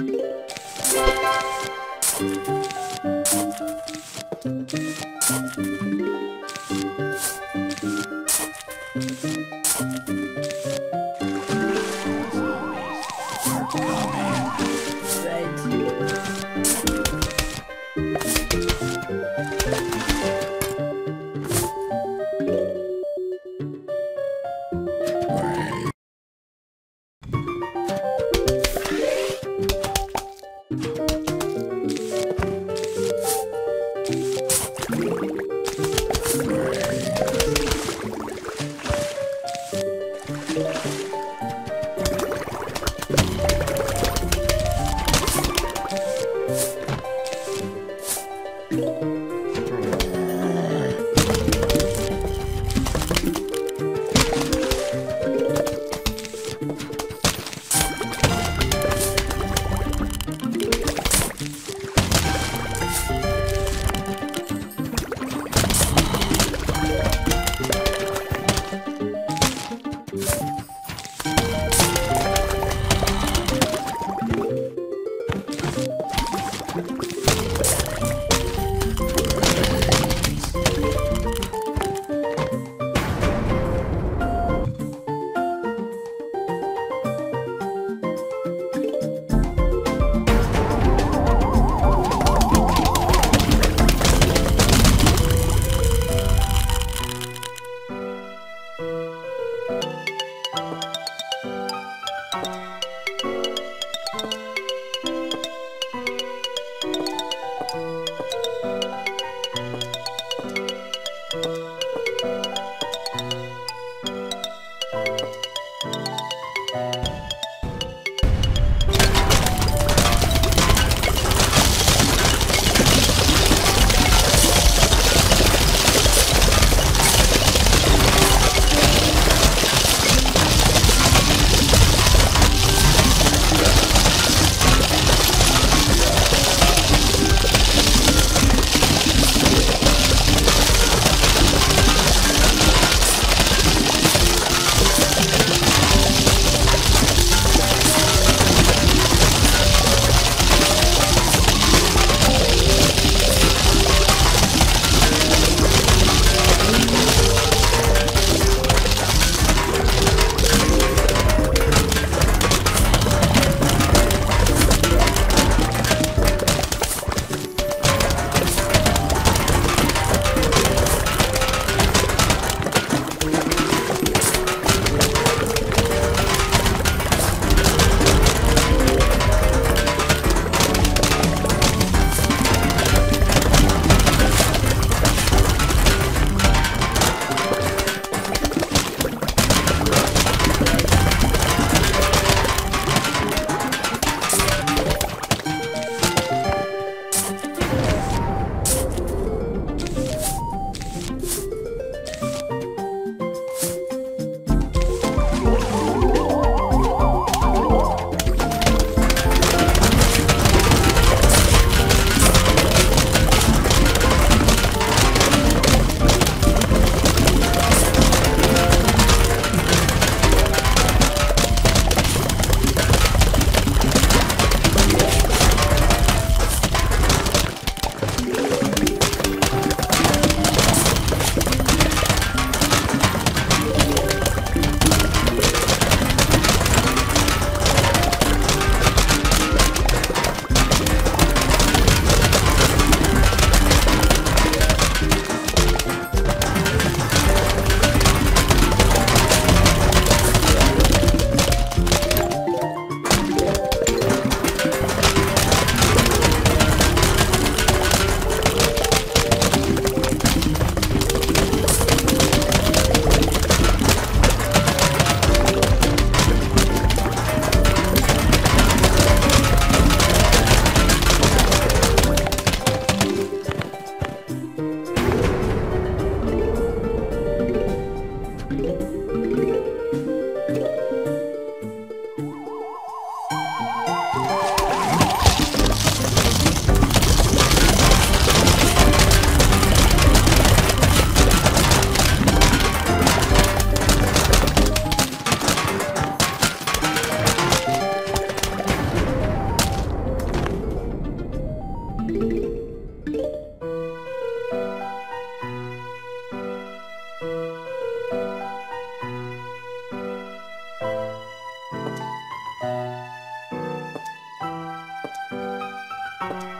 you Zombie.